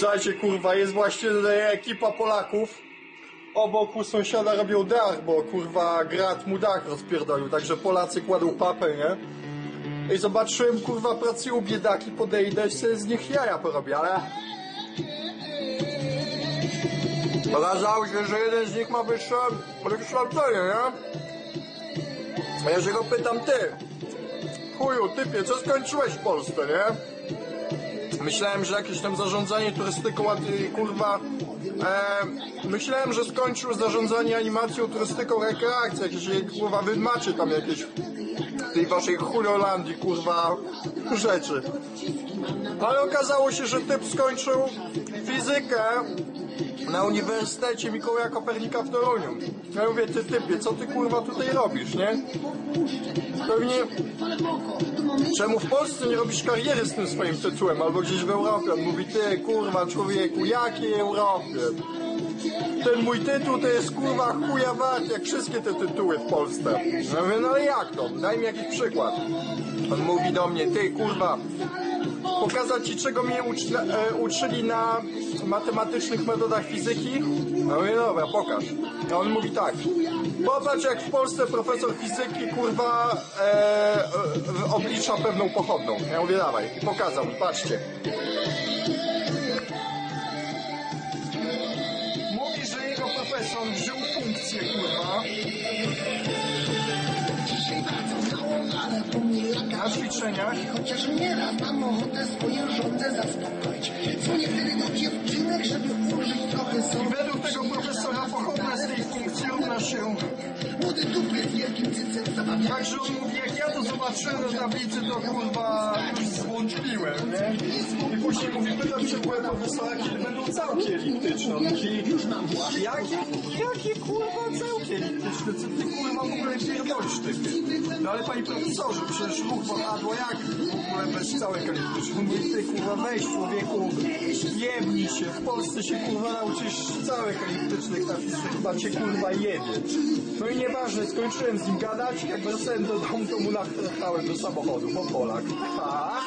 Słuchajcie, kurwa, jest właśnie ekipa Polaków. Obok u sąsiada robią dach, bo kurwa grat mu dach rozpierdolił, także Polacy kładą papę, nie? I zobaczyłem, kurwa, pracują biedaki, podejdę i sobie z nich jaja porobię, ale... Okazało się, że jeden z nich ma wyższe wykształcenie, nie? A ja się go pytam, ty, chuju, typie, co skończyłeś w Polsce, nie? Myślałem, że jakieś tam zarządzanie turystyką, kurwa. E, myślałem, że skończył zarządzanie animacją, turystyką, rekreacją, jakieś kurwa wymaczy tam jakieś tej waszej Huliolandii, kurwa, rzeczy. Ale okazało się, że typ skończył fizykę na Uniwersytecie Mikołaja Kopernika w Toruniu. Ja mówię, ty typie, co ty kurwa tutaj robisz, nie? Pewnie Czemu w Polsce nie robisz kariery z tym swoim tytułem, albo gdzieś w Europie? On mówi, ty kurwa człowieku, jakiej Europie? Ten mój tytuł to jest kurwa chuja wart, jak wszystkie te tytuły w Polsce. Ja mówię, no ale jak to? Daj mi jakiś przykład. On mówi do mnie, ty kurwa, pokazać ci czego mnie uczy, e, uczyli na matematycznych metodach fizyki? No mówię, dobra, pokaż. A on mówi tak, popatrz jak w Polsce profesor fizyki kurwa e, e, oblicza pewną pochodną. Ja mówię, dawaj, pokazał patrzcie. Profesor wziął funkcję kurwa na ćwiczeniach Chociaż nieraz mam ochotę swoje żądze zaspokoić. Dzwonię wtedy do dziewczynek, żeby użyć trochę i sobie. według tego się Młody dupy z wielkim cycem zabawia. Także on mówi, jak ja to zobaczyłem na tablicy, to kurwa już złączliłem, nie? I później mówi, pytam się byłem profesora, kiedy będą całki eliptyczne. On mówi, jakie, jakie kurwa całki eliptyczne? Co ty kurwa w ogóle pierdolisz typie? No ale panie profesorze, przecież ruch wahadła jak w ogóle bez całek eliptycznych? Mówi, ty kurwa weź człowieku, jebnij się, w Polsce się kurwa nauczysz całek eliptycznych na fizyce, chyba cię kurwa jebie. No i nieważne, skończyłem z nim gadać, jak wracałem do domu, to mu nachrachałem do samochodu, bo Polak. A?